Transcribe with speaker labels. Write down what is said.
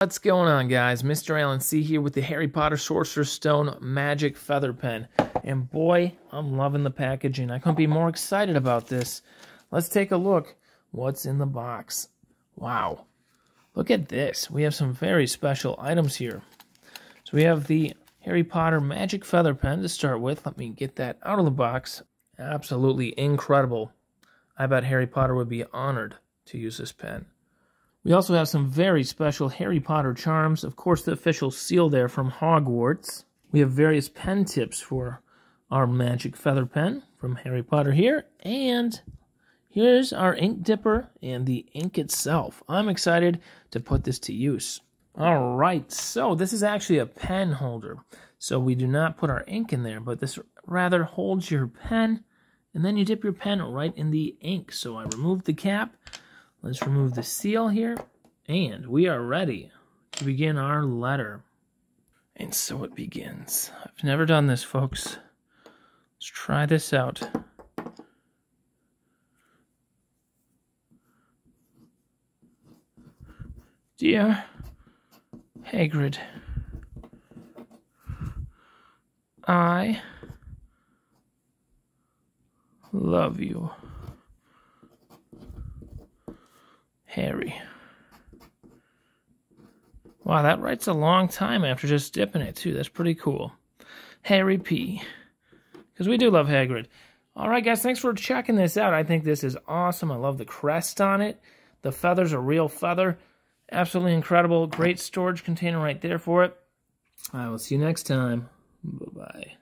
Speaker 1: What's going on, guys? Mr. Alan C. here with the Harry Potter Sorcerer's Stone Magic Feather Pen. And boy, I'm loving the packaging. I couldn't be more excited about this. Let's take a look. What's in the box? Wow. Look at this. We have some very special items here. So we have the Harry Potter Magic Feather Pen to start with. Let me get that out of the box. Absolutely incredible. I bet Harry Potter would be honored to use this pen. We also have some very special Harry Potter charms. Of course, the official seal there from Hogwarts. We have various pen tips for our magic feather pen from Harry Potter here. And here's our ink dipper and the ink itself. I'm excited to put this to use. All right, so this is actually a pen holder. So we do not put our ink in there, but this rather holds your pen, and then you dip your pen right in the ink. So I removed the cap, Let's remove the seal here, and we are ready to begin our letter. And so it begins. I've never done this, folks. Let's try this out. Dear Hagrid, I love you. Harry. Wow, that writes a long time after just dipping it, too. That's pretty cool. Harry P. Because we do love Hagrid. All right, guys, thanks for checking this out. I think this is awesome. I love the crest on it. The feather's a real feather. Absolutely incredible. Great storage container right there for it. I will see you next time. Bye-bye.